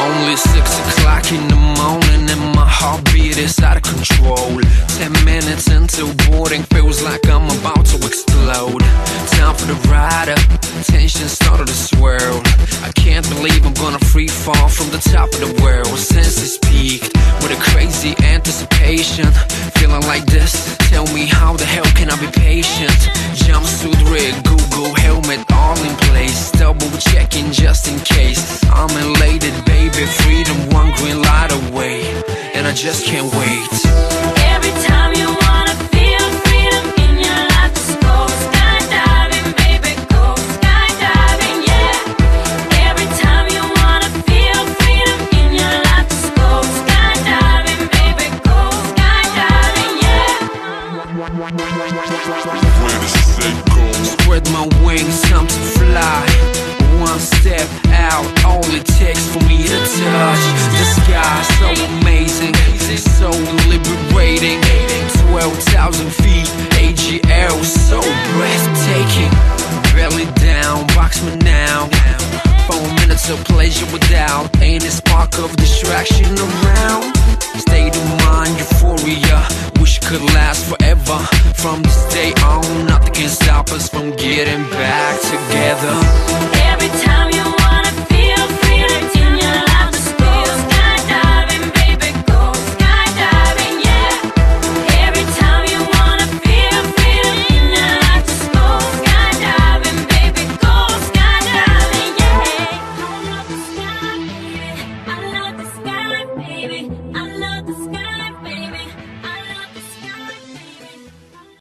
only six o'clock in the morning and my heartbeat is out of control. Ten minutes until boarding feels like I'm about to explode. Time for the rider, tension started to swirl. I can't believe I'm gonna free fall from the top of the world. Senses peaked with a crazy anticipation. Feeling like this, tell me how the hell can I be patient? Jumpsuit rig, baby, go skydiving, yeah. Every time you wanna feel freedom in your light, just go, sky diving, baby go, sky diving, yeah. Spread my wings, time to fly. One step out, all it takes for me to touch the sky. 12,000 feet, AGL, so breathtaking. Belly down, box me now. Four minutes of pleasure without any spark of distraction around. State of mind, euphoria, wish could last forever. From this day on, nothing can stop us from getting back.